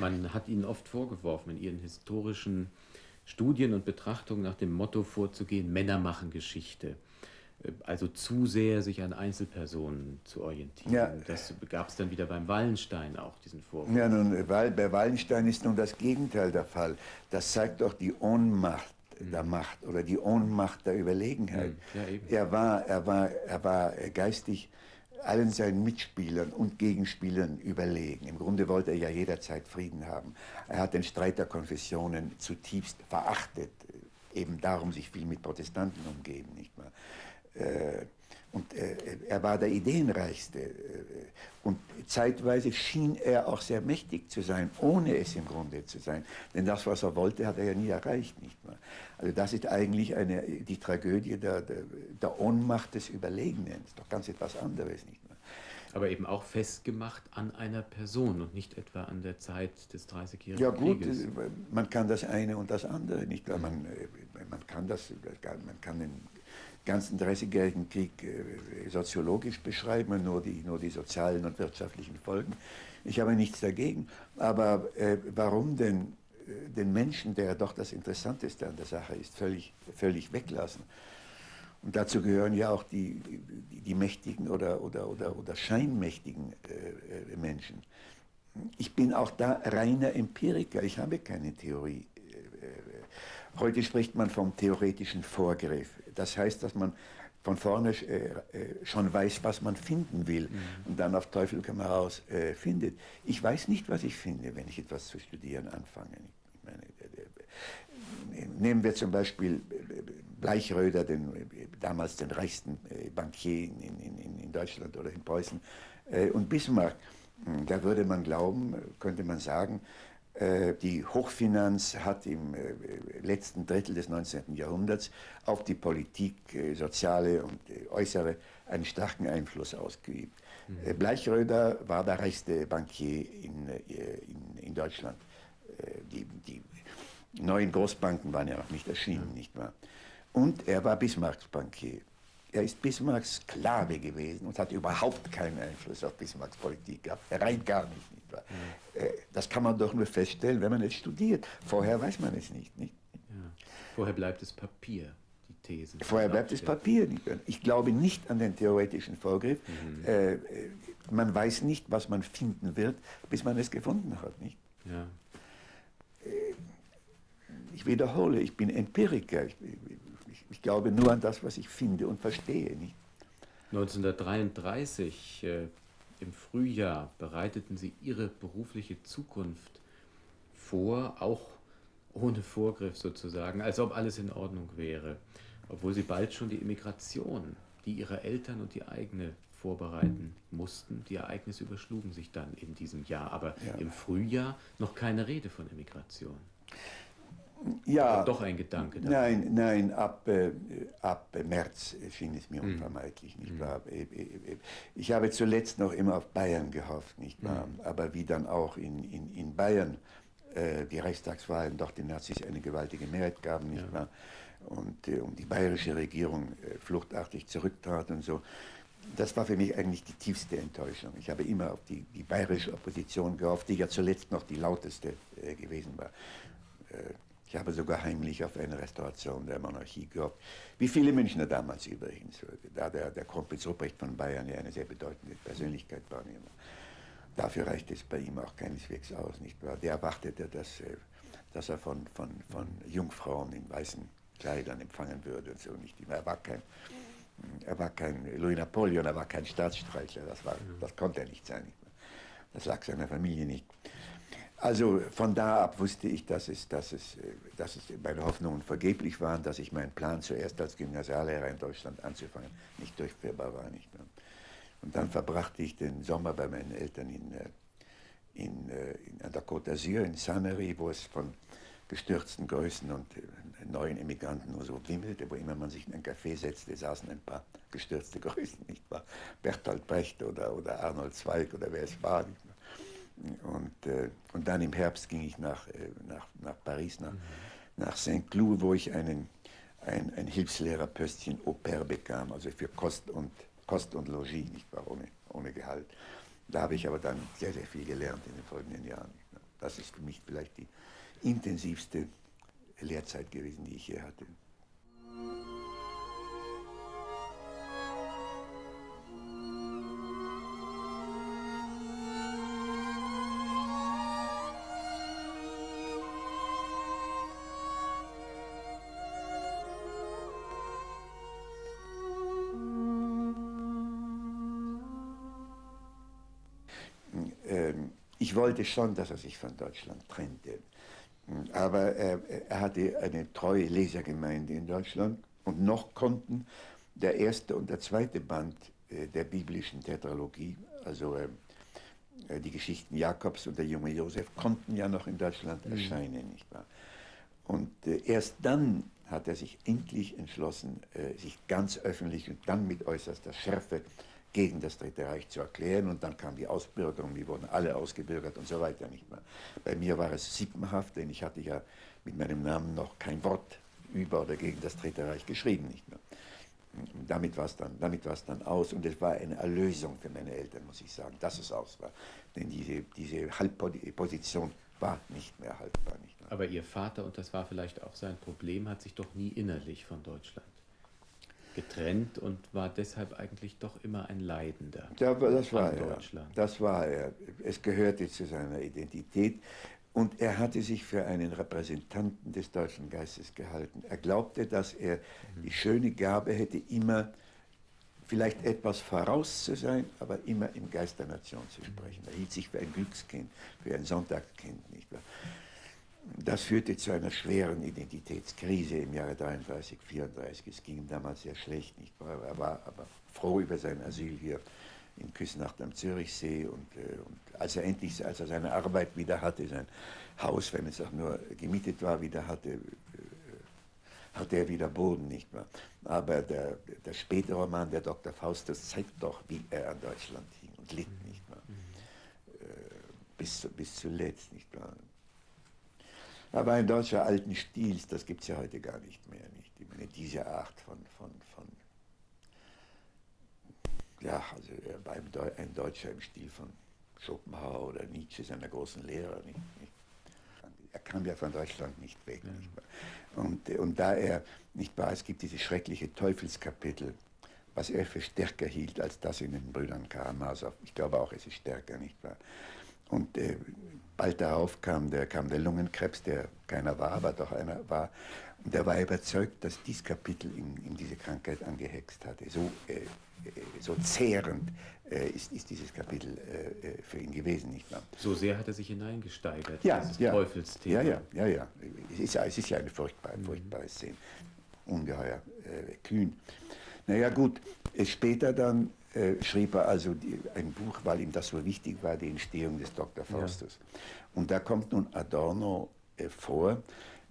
Man hat Ihnen oft vorgeworfen, in Ihren historischen Studien und Betrachtungen nach dem Motto vorzugehen, Männer machen Geschichte. Äh, also zu sehr sich an Einzelpersonen zu orientieren. Ja. Das gab es dann wieder beim Wallenstein auch, diesen Vorwurf. Ja, nun, bei Wallenstein ist nun das Gegenteil der Fall. Das zeigt doch die Ohnmacht mhm. der Macht oder die Ohnmacht der Überlegenheit. Mhm. Ja, er, war, er, war, er war geistig allen seinen Mitspielern und Gegenspielern überlegen. Im Grunde wollte er ja jederzeit Frieden haben. Er hat den Streit der Konfessionen zutiefst verachtet, eben darum sich viel mit Protestanten umgeben, nicht wahr? Äh, und äh, er war der Ideenreichste. Äh, und zeitweise schien er auch sehr mächtig zu sein, ohne es im Grunde zu sein. Denn das, was er wollte, hat er ja nie erreicht. Nicht mehr. Also das ist eigentlich eine, die Tragödie der, der, der Ohnmacht des Überlegenen. Das ist doch ganz etwas anderes. Nicht mehr. Aber eben auch festgemacht an einer Person und nicht etwa an der Zeit des 30-jährigen Ja gut, Krieges. man kann das eine und das andere nicht. Man, man kann das, man kann den ganzen Dreißigjährigen Krieg äh, soziologisch beschreiben und nur die, nur die sozialen und wirtschaftlichen Folgen. Ich habe nichts dagegen. Aber äh, warum denn äh, den Menschen, der doch das Interessanteste an der Sache ist, völlig, völlig weglassen? Und dazu gehören ja auch die, die, die mächtigen oder, oder, oder, oder scheinmächtigen äh, äh, Menschen. Ich bin auch da reiner Empiriker, ich habe keine Theorie. Heute spricht man vom theoretischen Vorgriff. Das heißt, dass man von vorne äh, äh, schon weiß, was man finden will mhm. und dann auf Teufel komm heraus äh, findet. Ich weiß nicht, was ich finde, wenn ich etwas zu studieren anfange. Meine, nehmen wir zum Beispiel Bleichröder, den, damals den reichsten Bankier in, in, in, Deutschland oder in Preußen, und Bismarck. Hm, da würde man glauben, könnte man sagen, die Hochfinanz hat im äh, letzten Drittel des 19. Jahrhunderts auf die Politik, äh, soziale und äußere, einen starken Einfluss ausgeübt. Mhm. Bleichröder war der reichste Bankier in, in, in Deutschland. Die, die, neuen Großbanken waren ja noch nicht erschienen, ja. nicht wahr? Und er war Bismarcks Bankier. Er ist Bismarcks Sklave gewesen und hat überhaupt keinen Einfluss auf Bismarcks Politik gehabt. Rein gar nicht. nicht wahr? Mhm. Das kann man doch nur feststellen, wenn man es studiert. Vorher weiß man es nicht. nicht? Ja. Vorher bleibt es Papier, die These. Vorher bleibt es Papier. Ich glaube nicht an den theoretischen Vorgriff. Mhm. Äh, man weiß nicht, was man finden wird, bis man es gefunden hat. Nicht? Ja. Äh, ich wiederhole, ich bin Empiriker. Ich, ich, glaube nur an das, was ich finde und verstehe. Nicht? 1933, äh, im Frühjahr, bereiteten Sie Ihre berufliche Zukunft vor, auch ohne Vorgriff sozusagen, als ob alles in Ordnung wäre, obwohl Sie bald schon die Immigration, die Ihrer Eltern und die eigene vorbereiten mussten. Die Ereignisse überschlugen sich dann in diesem Jahr, aber ja. im Frühjahr noch keine Rede von Immigration. Ja, doch ein Gedanke. Dabei. Nein, nein, ab, äh, ab März schien es mir mhm. unvermeidlich, nicht mhm. wahr? Äh, äh, äh, ich habe zuletzt noch immer auf Bayern gehofft, nicht wahr? Mhm. Aber wie dann auch in, in, in Bayern äh, die Reichstagswahlen doch den Nazis eine gewaltige Mehrheit gaben, nicht ja. wahr? Und, äh, und die bayerische Regierung fluchtartig zurücktrat und so. Das war für mich eigentlich die tiefste Enttäuschung. Ich habe immer auf die, die bayerische Opposition gehofft, die ja zuletzt noch die lauteste gewesen war ich habe sogar heimlich auf eine Restauration der Monarchie gehofft. Wie viele Münchner damals übrigens, da der, der Kronprinz Ruprecht von Bayern ja eine sehr bedeutende Persönlichkeit war. Dafür reicht es bei ihm auch keineswegs aus, nicht wahr? Der erwartete, dass, äh, dass er von, von, von Jungfrauen in weißen Kleidern empfangen würde und so nicht. Er war kein, er war kein Louis Napoleon, er war kein Staatsstreicher, das, war, das konnte er nicht sein. Nicht das lag seiner Familie nicht. Also von da ab wusste ich, dass es, dass, es, dass es meine Hoffnungen vergeblich waren, dass ich meinen Plan zuerst als Gymnasiallehrer in Deutschland anzufangen nicht durchführbar war. Nicht mehr. Und dann verbrachte ich den Sommer bei meinen Eltern in, äh, in, äh, in, an der Côte d'Azur, in Sanary, wo es von gestürzten Größen und äh, neuen Immigranten nur so wimmelte, wo immer man sich in ein Café setzte, saßen ein paar gestürzte Größen, nicht wahr? Bertolt Brecht oder, oder Arnold Zweig oder wer es war. Nicht und, äh, und dann im Herbst ging ich nach, äh, nach, nach Paris, nach, mhm. nach Saint-Cloud, wo ich einen, ein, ein Hilfslehrerpöstchen Au pair bekam, also für Kost und, Kost und Logis, nicht wahr, ohne, ohne Gehalt. Da habe ich aber dann sehr, sehr viel gelernt in den folgenden Jahren. das ist für mich vielleicht die intensivste Lehrzeit gewesen, die ich je hatte. Ich wollte schon, dass er sich von Deutschland trennte. Aber er, er hatte eine treue Lesergemeinde in Deutschland und noch konnten der erste und der zweite Band äh, der biblischen Tetralogie, also äh, äh, die Geschichten Jakobs und der junge Josef, konnten ja noch in Deutschland mhm. erscheinen, nicht wahr? Und erst dann hat er sich endlich entschlossen, sich ganz öffentlich und dann mit äußerster Schärfe gegen das Dritte Reich zu erklären. Und dann kam die Ausbürgerung, die wurden alle ausgebürgert und so weiter nicht mehr. Bei mir war es sippenhaft, denn ich hatte ja mit meinem Namen noch kein Wort über oder gegen das Dritte Reich geschrieben nicht mehr. Und damit war es dann, dann aus und es war eine Erlösung für meine Eltern, muss ich sagen, dass es aus war. Denn diese, diese Halbposition war nicht mehr haltbar. Nicht mehr. Aber Ihr Vater, und das war vielleicht auch sein Problem, hat sich doch nie innerlich von Deutschland getrennt und war deshalb eigentlich doch immer ein Leidender. Ja, das war er. Das war er. Es gehörte zu seiner Identität und er hatte sich für einen Repräsentanten des deutschen Geistes gehalten. Er glaubte, dass er mhm. die schöne Gabe hätte, immer vielleicht etwas voraus zu sein, aber immer im Geist der Nation zu sprechen. Er hielt sich für ein Glückskind, für ein Sonntagskind, nicht wahr? Das führte zu einer schweren Identitätskrise im Jahre 33, 34. Es ging ihm damals sehr schlecht. Nicht? Er war aber froh über sein Asyl hier in Küsnacht am Zürichsee und, äh, und, als er endlich, als er seine Arbeit wieder hatte, sein Haus, wenn es auch nur gemietet war, wieder hatte, äh, hatte er wieder Boden, nicht wahr? Aber der, der späte Roman, der Dr. Faustus, zeigt doch, wie er an Deutschland hing und litt, nicht wahr? Äh, bis, bis zuletzt, nicht wahr? Aber ein deutscher alten Stils, das gibt es ja heute gar nicht mehr. Nicht? Ich meine, diese Art von, von, von ja, also er war ein Deutscher im Stil von Schopenhauer oder Nietzsche, seiner großen Lehrer. Nicht, nicht. Er kam ja von Deutschland nicht weg. Nicht und, und da er, nicht wahr, es gibt dieses schreckliche Teufelskapitel, was er für stärker hielt als das in den Brüdern Karamasow. Ich glaube auch, es ist stärker, nicht wahr? Und äh, bald darauf kam der, kam der Lungenkrebs, der keiner war, aber doch einer war. Und er war überzeugt, dass dieses Kapitel ihm, diese Krankheit angehext hatte. So, äh, äh, so zehrend äh, ist, ist, dieses Kapitel äh, äh, für ihn gewesen, nicht wahr? So sehr hat er sich hineingesteigert, ja, dieses ja, Teufelsthema. Ja, ja, ja, ja. Es ist, es ist ja eine furchtbare, mhm. furchtbare Szene. Ungeheuer äh, kühn. Naja, gut, später dann äh, schrieb er also die, ein Buch, weil ihm das so wichtig war, die Entstehung des Dr. Faustus. Ja. Und da kommt nun Adorno äh, vor,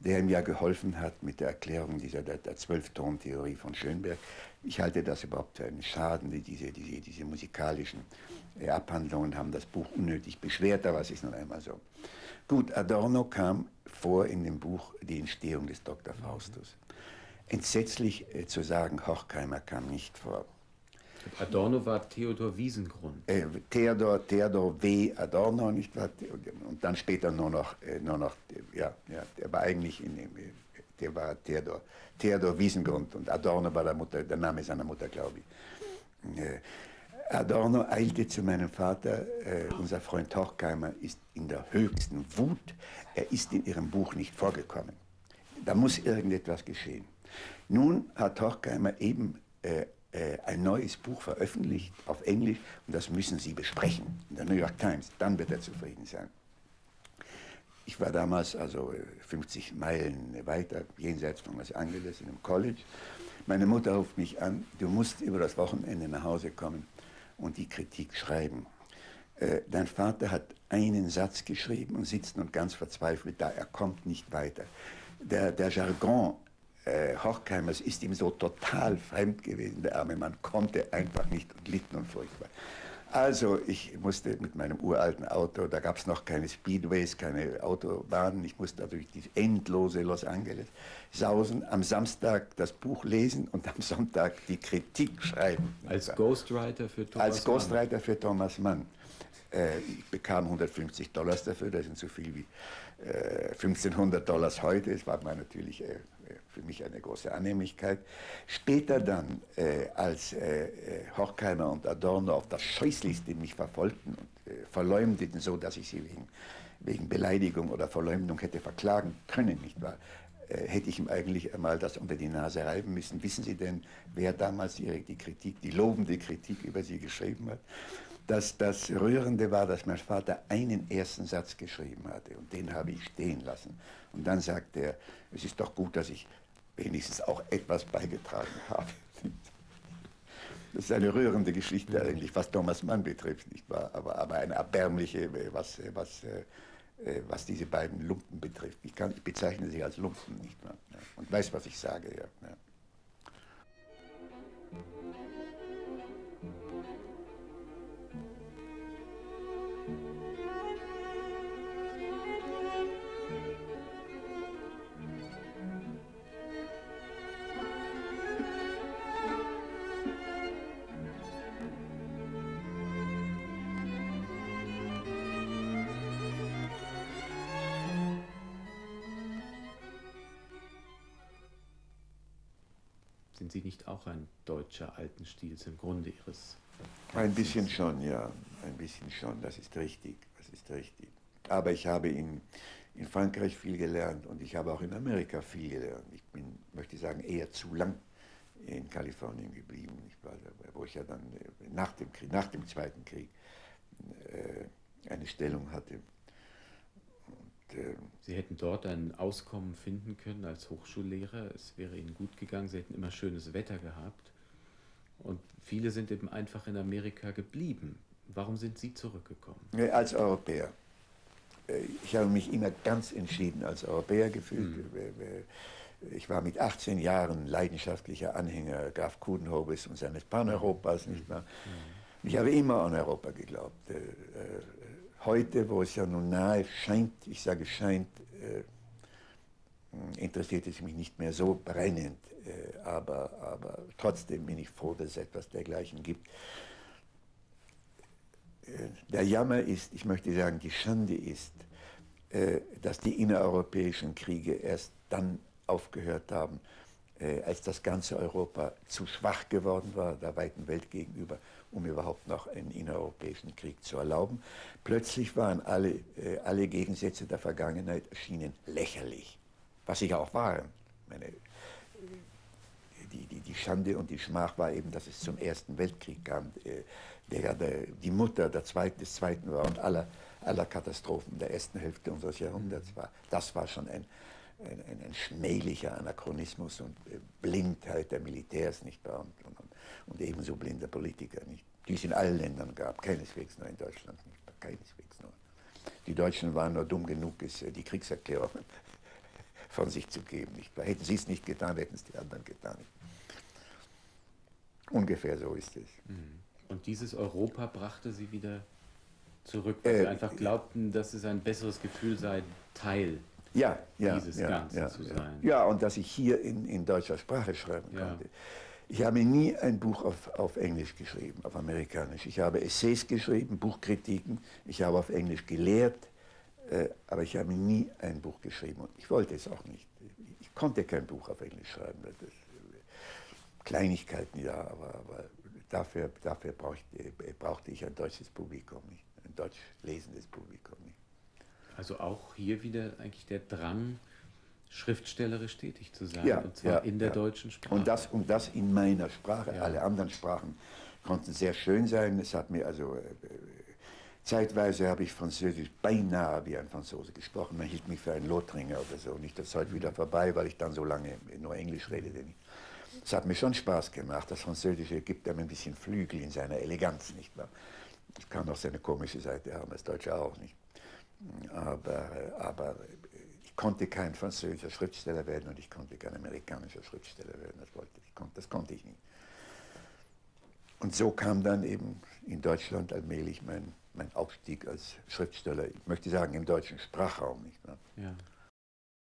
der ihm ja geholfen hat mit der Erklärung dieser der, der Zwölfton-Theorie von Schönberg. Ich halte das überhaupt für einen Schaden, diese, diese, diese musikalischen äh, Abhandlungen haben das Buch unnötig beschwert, aber es ist nun einmal so. Gut, Adorno kam vor in dem Buch Die Entstehung des Dr. Faustus. Entsetzlich äh, zu sagen, Horkheimer kam nicht vor. Adorno war Theodor Wiesengrund. Äh, Theodor, Theodor W. Adorno, nicht wahr? Und dann später nur noch, äh, nur noch ja, ja, der war eigentlich in dem, der war Theodor, Theodor Wiesengrund und Adorno war der, Mutter, der Name seiner Mutter, glaube ich. Äh, Adorno eilte zu meinem Vater, äh, unser Freund Horkheimer ist in der höchsten Wut, er ist in ihrem Buch nicht vorgekommen. Da muss irgendetwas geschehen. Nun hat Horkheimer eben äh, äh, ein neues Buch veröffentlicht auf Englisch und das müssen Sie besprechen in der New York Times. Dann wird er zufrieden sein. Ich war damals also 50 äh, Meilen weiter, jenseits von Los Angeles, in einem College. Meine Mutter ruft mich an, du musst über das Wochenende nach Hause kommen und die Kritik schreiben. Äh, dein Vater hat einen Satz geschrieben und sitzt nun ganz verzweifelt da, er kommt nicht weiter. Der, der Jargon äh, Horkheimers ist ihm so total fremd gewesen. Der arme Mann konnte einfach nicht und litt nun furchtbar. Also ich musste mit meinem uralten Auto, da gab es noch keine Speedways, keine Autobahnen, ich musste durch die endlose Los Angeles sausen, am Samstag das Buch lesen und am Sonntag die Kritik schreiben. Als Ghostwriter für Thomas Als Ghostwriter für Thomas Mann. Äh, ich bekam 150 Dollars dafür, das sind so viel wie 1500 äh, Dollars heute. Es war mir natürlich äh, für mich eine große Annehmlichkeit. Später dann, als Horkheimer und Adorno auf das Scheußlichste mich verfolgten und verleumdeten, so dass ich sie wegen, wegen Beleidigung oder Verleumdung hätte verklagen können, nicht wahr? hätte ich ihm eigentlich einmal das unter die Nase reiben müssen. Wissen Sie denn, wer damals die, die Kritik, die lobende Kritik über Sie geschrieben hat? dass das Rührende war, dass mein Vater einen ersten Satz geschrieben hatte und den habe ich stehen lassen. Und dann sagte er, es ist doch gut, dass ich wenigstens auch etwas beigetragen habe. Das ist eine rührende Geschichte eigentlich, was Thomas Mann betrifft, nicht wahr? Aber, aber eine erbärmliche, was, was, äh, was diese beiden Lumpen betrifft. Ich, kann, ich bezeichne sie als Lumpen, nicht wahr? Und weiß, was ich sage, ja. Sie nicht auch ein Deutscher alten Stils im Grunde Ihres? Ein bisschen schon, ja. Ein bisschen schon, das ist richtig. Das ist richtig. Aber ich habe in, in Frankreich viel gelernt und ich habe auch in Amerika viel gelernt. Ich bin, möchte sagen, eher zu lang in Kalifornien geblieben, war, wo ich ja dann äh, nach dem, Krieg, nach dem Zweiten Krieg äh, eine Stellung hatte. Äh, Sie hätten dort ein Auskommen finden können als Hochschullehrer. Es wäre Ihnen gut gegangen. Sie hätten immer schönes Wetter gehabt. Und viele sind eben einfach in Amerika geblieben. Warum sind Sie zurückgekommen? Als Europäer. Äh, ich habe mich immer ganz entschieden als Europäer gefühlt. Mhm. Ich war mit 18 Jahren leidenschaftlicher Anhänger Graf Kudenhobes und seines Pan-Europas, nicht wahr? Mhm. Ich habe immer an Europa geglaubt. Heute, wo es ja nun nahe scheint, ich sage scheint, äh, interessiert es mich nicht mehr so brennend, äh, aber, aber trotzdem bin ich froh, dass es etwas dergleichen gibt. Äh, der Jammer ist, ich möchte sagen, die Schande ist, äh, dass die innereuropäischen Kriege erst dann aufgehört haben, äh, als das ganze Europa zu schwach geworden war, der weiten Welt gegenüber, um überhaupt noch einen innereuropäischen Krieg zu erlauben. Plötzlich waren alle, äh, alle Gegensätze der Vergangenheit erschienen lächerlich, was sie auch waren. Meine, die, die, die Schande und die Schmach war eben, dass es zum Ersten Weltkrieg kam, äh, der, der die Mutter der Zweiten, des Zweiten war und aller, aller Katastrophen der ersten Hälfte unseres Jahrhunderts war. Das war schon ein, ein, ein, ein schmählicher Anachronismus und äh, Blindheit der Militärs, nicht wahr? Und, und, und ebenso blinder Politiker, nicht? Die es in allen Ländern gab, keineswegs nur in Deutschland, nicht wahr? Keineswegs nur. Die Deutschen waren nur dumm genug, es, äh, die Kriegserklärung von sich zu geben, nicht wahr? Hätten sie es nicht getan, hätten es die anderen getan. Ungefähr so ist es. Mhm. Und dieses Europa brachte sie wieder zurück, weil äh, sie einfach glaubten, dass es ein besseres Gefühl sei, Teil ja, ja, dieses ja, Ganze ja, zu sein. Ja, und dass ich hier in, in deutscher Sprache schreiben konnte. Ich habe nie ein Buch auf, auf Englisch geschrieben, auf Amerikanisch. Ich habe Essays geschrieben, Buchkritiken. Ich habe auf Englisch gelehrt, äh, aber ich habe nie ein Buch geschrieben. Und ich wollte es auch nicht. Ich konnte kein Buch auf Englisch schreiben. Das, Kleinigkeiten, ja, aber, aber dafür, dafür brauchte, brauchte ich ein deutsches Publikum nicht, ein deutsch lesendes Publikum nicht. Also auch hier wieder eigentlich der Drang, schriftstellerisch tätig zu sein, ja, und zwar ja, in der ja. deutschen Sprache. Und das, und das in meiner Sprache. Alle anderen Sprachen konnten sehr schön sein. Es hat mir also... Äh, Zeitweise habe ich Französisch beinahe wie ein Franzose gesprochen. Man hielt mich für einen Lothringer oder so. Nicht, das ist heute wieder vorbei, weil ich dann so lange nur Englisch rede. Es hat mir schon Spaß gemacht. Das Französische gibt einem ein bisschen Flügel in seiner Eleganz, nicht wahr? Es kann auch seine komische Seite haben, das Deutsche auch nicht. Aber, aber ich konnte kein französischer Schriftsteller werden und ich konnte kein amerikanischer Schriftsteller werden. Das, wollte, ich, das konnte ich nicht. Und so kam dann eben in Deutschland allmählich mein, mein Aufstieg als Schriftsteller, ich möchte sagen im deutschen Sprachraum. Nicht wahr? Ja.